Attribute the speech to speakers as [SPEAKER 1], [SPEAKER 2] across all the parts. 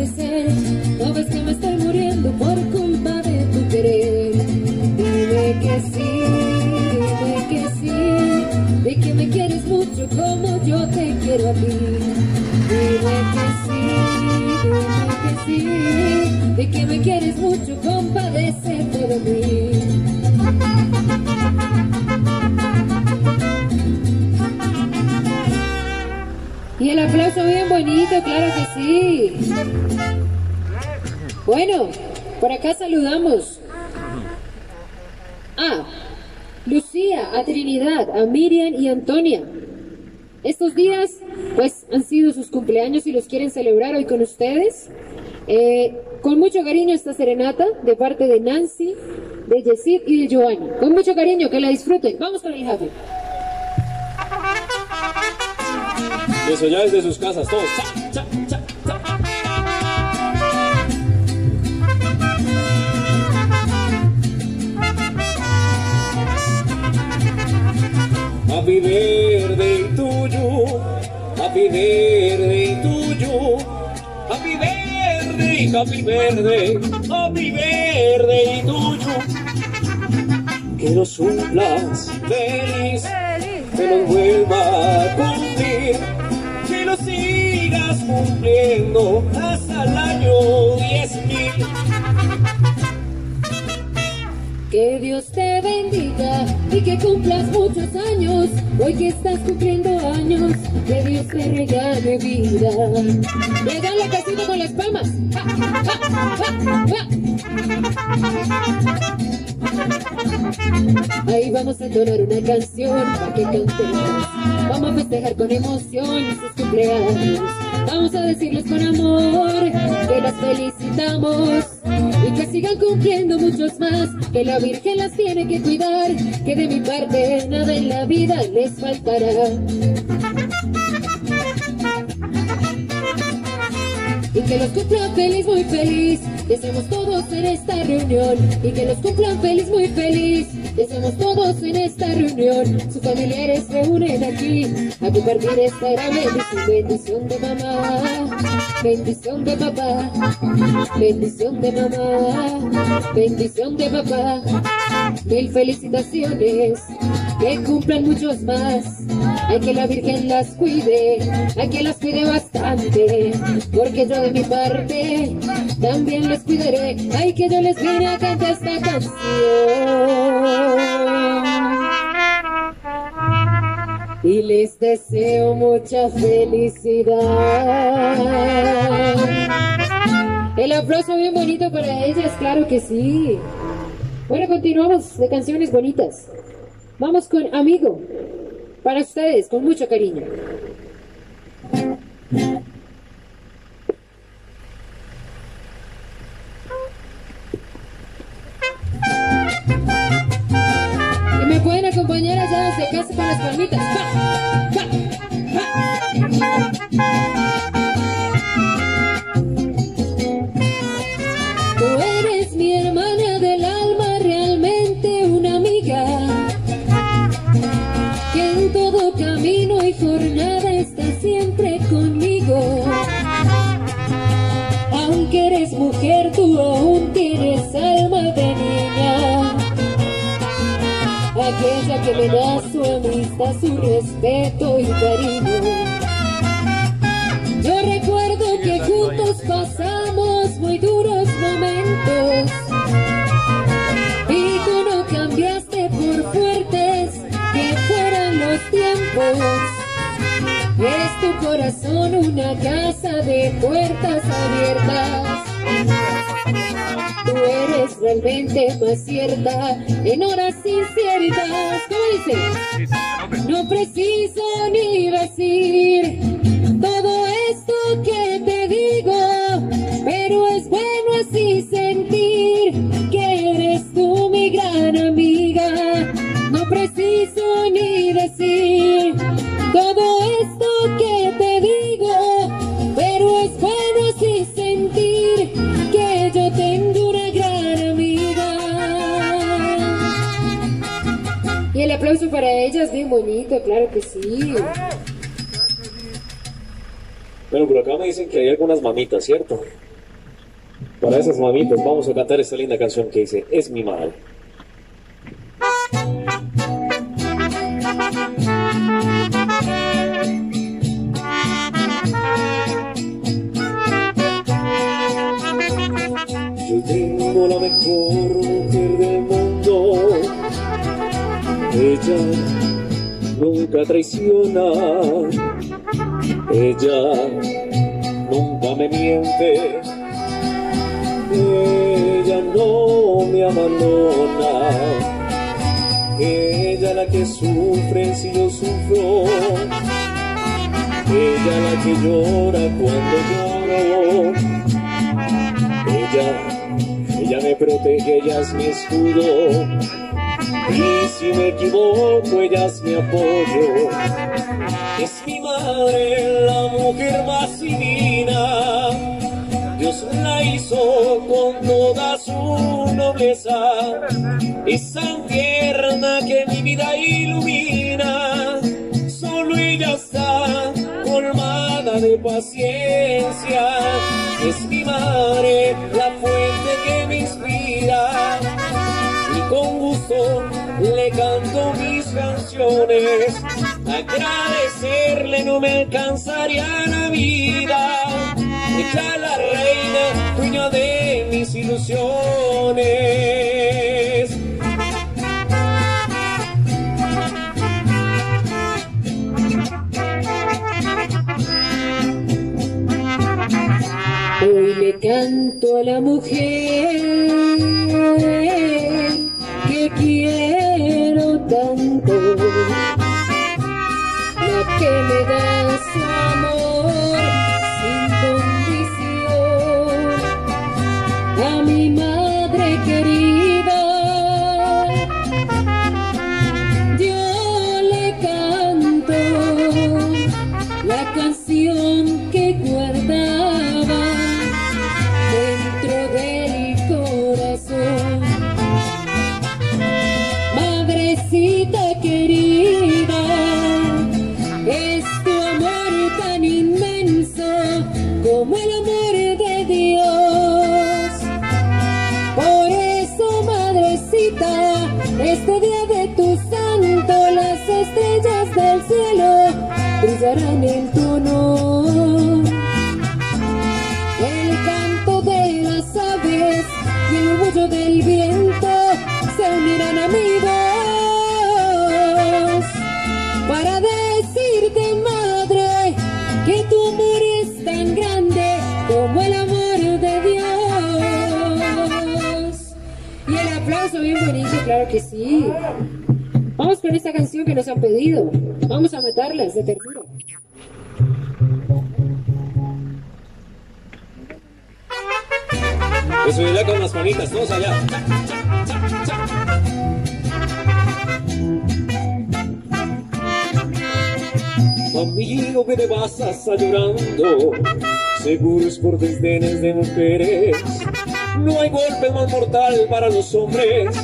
[SPEAKER 1] padecer. No ves que me estoy muriendo por culpa de tu querer. Dime que sí, dime que sí, de que me quieres mucho como yo te quiero a ti. Dime que sí, dime que sí, de que me quieres mucho, compadecete de mí. Y el aplauso bien bonito, claro que sí. Bueno, por acá saludamos a Lucía, a Trinidad, a Miriam y Antonia. Estos días, pues, han sido sus cumpleaños y los quieren celebrar hoy con ustedes. Eh, con mucho cariño esta serenata de parte de Nancy, de Yesid y de Giovanni. Con mucho cariño, que la disfruten. Vamos con el happy.
[SPEAKER 2] Eso ya desde sus casas, todos. Happy birthday to you, happy birthday to you, happy birthday, happy birthday, happy birthday to you. Que los cumplas feliz, que los vuelva a cumplir, que lo sigas cumpliendo
[SPEAKER 1] Que Dios te bendiga y que cumplas muchos años. Hoy que estás cumpliendo años, que Dios te regale vida. Regale casito con las palmas. Ahí vamos a entonar una canción para que cantemos. Vamos a festejar con emoción sus cumpleaños. Vamos a decirles con amor que las felicitamos y que sigan cumpliendo muchos más. Que la Virgen las tiene que cuidar. Que de mi parte nada en la vida les faltará. Que los cumplan feliz, muy feliz. Deseamos todos en esta reunión. Y que los cumplan feliz, muy feliz. Deseamos todos en esta reunión. Sus familiares reúnen aquí a compartir esta gran bendición. Bendición de mamá, bendición de papá, bendición de mamá, bendición de papá. Mil felicitaciones, que cumplan muchos más. Hay que la Virgen las cuide, hay que las cuide bastante, porque yo de mi parte también les cuidaré. Hay que yo les vine a cantar esta canción. Y les deseo mucha felicidad. El aplauso bien bonito para ellas, claro que sí. Bueno, continuamos de canciones bonitas. Vamos con Amigo. Para ustedes, con mucho cariño. Casa con las palmitas. ¡Ja! Aquella que me da su amistad, su respeto y cariño. Yo recuerdo que juntos pasamos muy duros momentos. Y tú no cambiaste por fuertes que fueran los tiempos. Es tu corazón una casa de puertas abiertas. Eres realmente más cierta en horas inciertas. ¿Cómo dice? No preciso ni decir bonito, claro que sí.
[SPEAKER 2] Bueno, por acá me dicen que hay algunas mamitas, ¿cierto? Para esas mamitas vamos a cantar esta linda canción que dice Es mi madre. Nunca traiciona. Ella nunca me miente. Ella no me abandona. Ella la que sufre si yo sufro. Ella la que llora cuando lloro. Ella, ella me protege, ella es mi escudo. Y si me equivoco, ella es mi apoyo. Es mi madre, la mujer más divina. Dios la hizo con toda su nobleza. Es tan tierna canciones. Agradecerle no me alcanzaría la vida. Ella la reina, dueña de mis ilusiones.
[SPEAKER 1] Hoy le canto a la mujer en tu honor. El canto de las aves y el murmullo del viento se unirán a mi voz para decirte, madre, que tu amor es tan grande como el amor de Dios. Y el aplauso bien bonito, claro que sí. Vamos con esta canción que nos han pedido. Vamos a matarlas de ternura.
[SPEAKER 2] Eso ya con las manitas, todos allá. Amigo que te vas hasta llorando, seguro es por desdenes de mujeres. No hay golpe más mortal para los hombres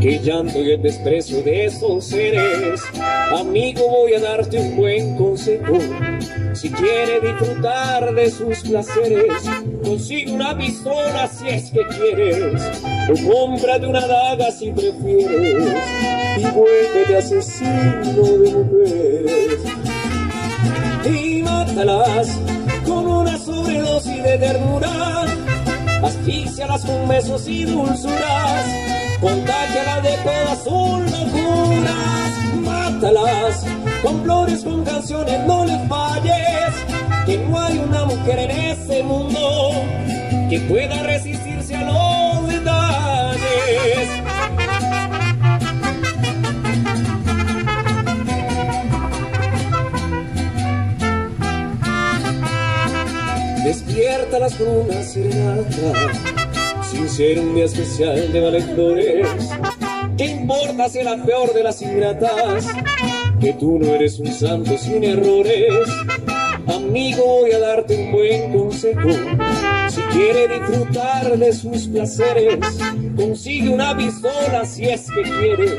[SPEAKER 2] que llanto y el desprecio de esos seres. Amigo, voy a darte un buen consejo. Si quiere disfrutar de sus placeres, consigue una pistola si es que quieres, o cómprate una daga si prefieres, y vuélvete asesino de mujeres. Y mátalas con una sobredosis de ternura, asfixialas con besos y dulzuras, contágialas de todas sus locuras, mátalas con flores, con canciones, no les falles, que no hay una mujer en ese mundo que pueda resistirse a los detalles. Despiértalas con una serenata, sin ser un día especial de valedores. ¿Qué importa si la peor de las ingratas? Que tú no eres un santo sin errores. Amigo, voy a darte un buen consejo. Si quiere disfrutar de sus placeres, consigue una pistola si es que quieres,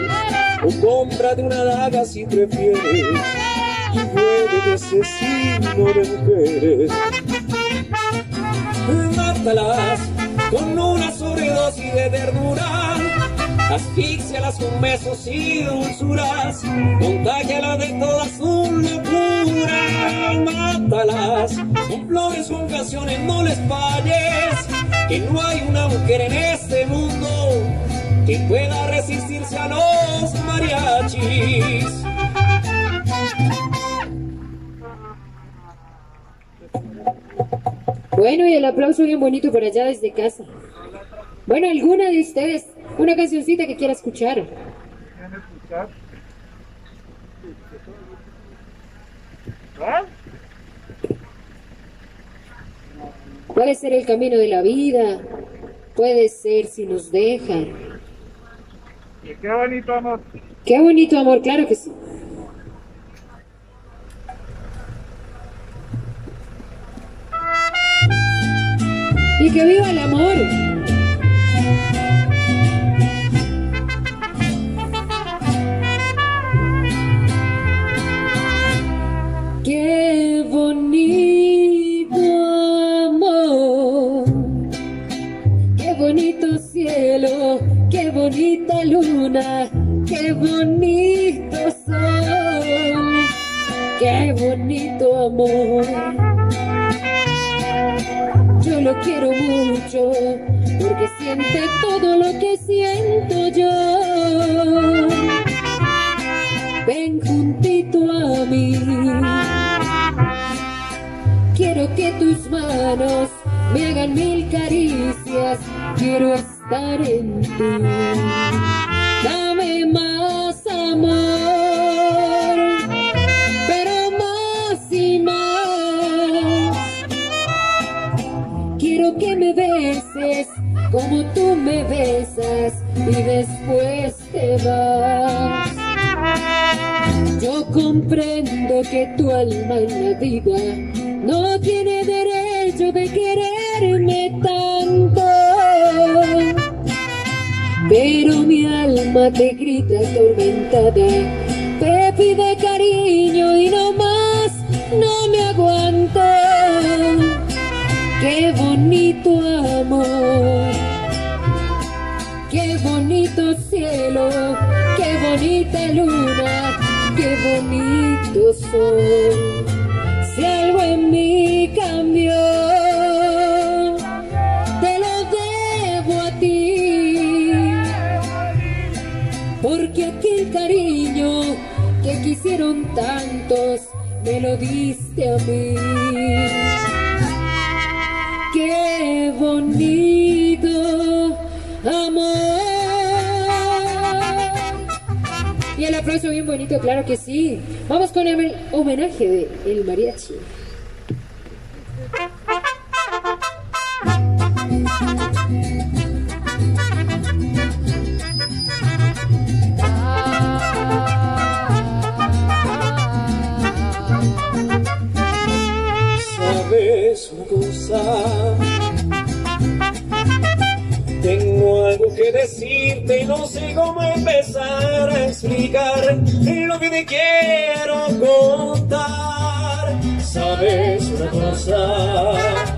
[SPEAKER 2] o cómprate una daga si prefieres, y vuelve asesino de mujeres. Mátalas con una sobredosis de ternura asfixialas con besos y dulzuras, contágialas de toda su locura, mátalas, con flores, con canciones, no les falles, que no hay una mujer en este mundo que pueda resistirse a los mariachis.
[SPEAKER 1] Bueno, y el aplauso bien bonito por allá desde casa. Bueno, ¿alguna de ustedes una cancioncita que quiera escuchar. ¿Quieren escuchar? Puede ser el camino de la vida, puede ser si nos dejan.
[SPEAKER 3] Y qué bonito amor.
[SPEAKER 1] Qué bonito amor, claro que sí. Y que viva el amor. Porque siente todo lo que siento yo. Ven juntito a mí. Quiero que tus manos me hagan mil caricias. Quiero estar en ti. Como tú me besas y después te vas. Yo comprendo que tu alma vida no tiene derecho de quererme tanto. Pero mi alma te grita atormentada, te pide cariño y no más, no me aguanto. Qué bonito amor, qué bonita luna, qué bonito sol. Si algo en mí cambió. cariño que quisieron tantos, me lo diste a mí. Qué bonito amor. Aplauso bien bonito, claro que sí. Vamos con el homenaje de El Mariachi.
[SPEAKER 2] Explicar lo que te quiero contar. ¿Sabes una cosa?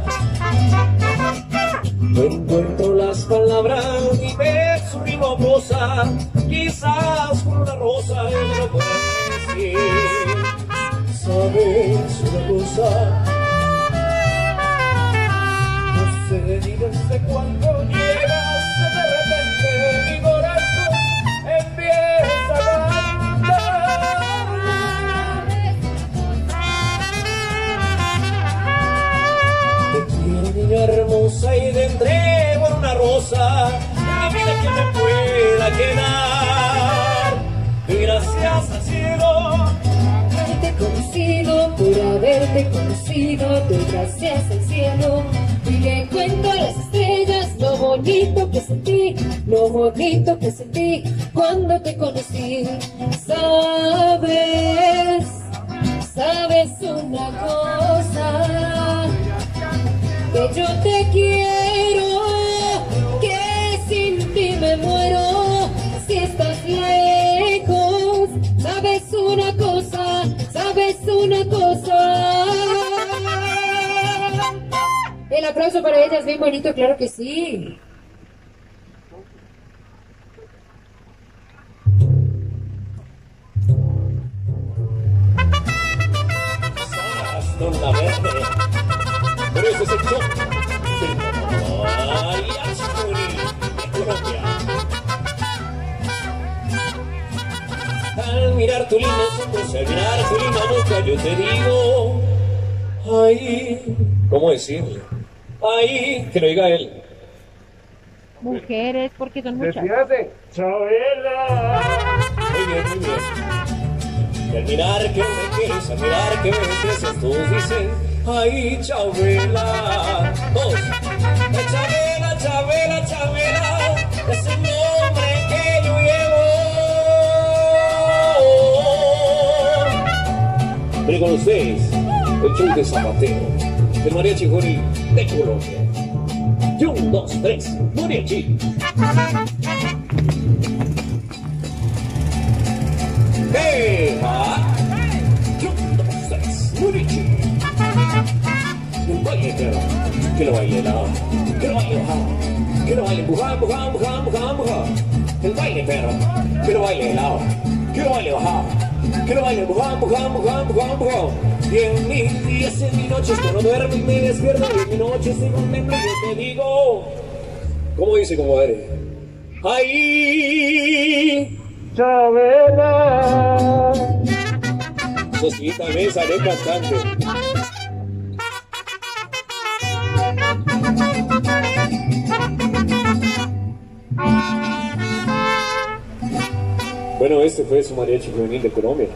[SPEAKER 2] cosa divina que me pueda quedar. Gracias al cielo por
[SPEAKER 1] haberte conocido, por haberte conocido, doy gracias al cielo. Y le cuento a las estrellas lo bonito que sentí, lo bonito que sentí cuando te conocí. Sabes, sabes una cosa, que yo te quiero. Aplauso para ellas, bien bonito, claro que sí.
[SPEAKER 2] Al mirar tu linda ojos, al mirar tu linda boca, yo te digo, ay, ¿cómo decirle? Ay, que lo diga él.
[SPEAKER 4] Mujeres, porque son muchas.
[SPEAKER 3] Despídate. Chabela.
[SPEAKER 2] Muy bien, muy bien. Y al mirar que me quieres, al mirar que me deseas, todos dicen, ay, Chabela. Todos. Ay, Chabela, Chabela, Chabela, es el nombre que yo llevo. Pero con ustedes, el show de Zapatero, el mariachi juvenil de Colombia. Y un, dos, tres, mariachi. ¡Deja! Y un, dos, tres, mariachi. Un baile, pero que lo baile la, que lo baile baja, que lo baile. El baile, que lo baile la, que lo baile que lo baile empuja, empuja, empuja, empuja, empuja. Y en mis días, en mis noches, cuando duermo y me despierto, y en mis noches te contemplo, yo te digo, ¿cómo dice, compadre? ¡Ay!
[SPEAKER 3] Chabela.
[SPEAKER 2] Eso sí, también salió cantante. Bueno, este fue su mariachi juvenil de Colombia.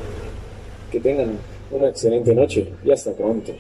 [SPEAKER 2] Que tengan una excelente noche y hasta pronto.